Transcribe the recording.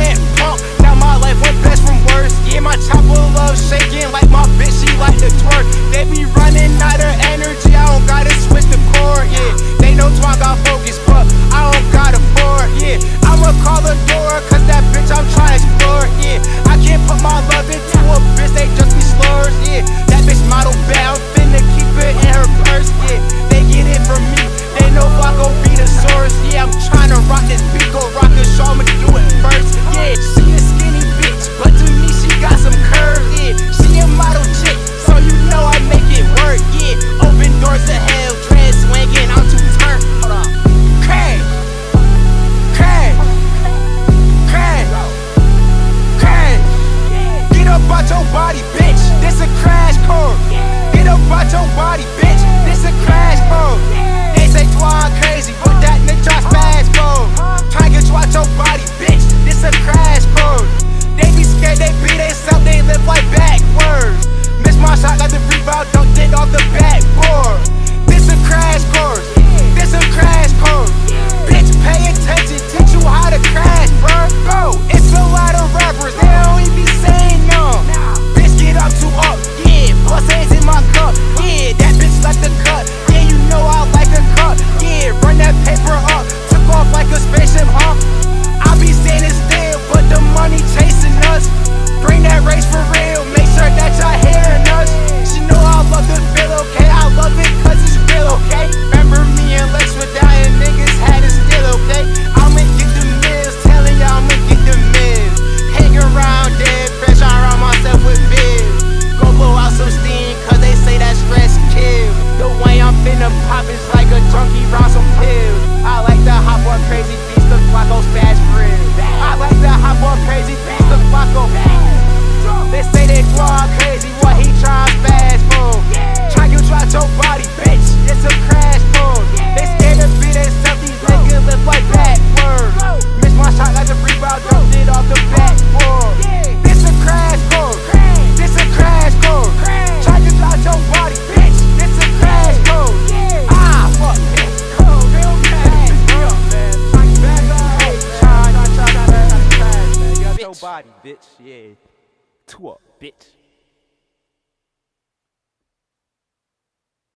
went punk, now my life went best from worst. Yeah, my chopper love shaking like my bitch, she like to twerk. Bitch. Yeah. Toi, bitch.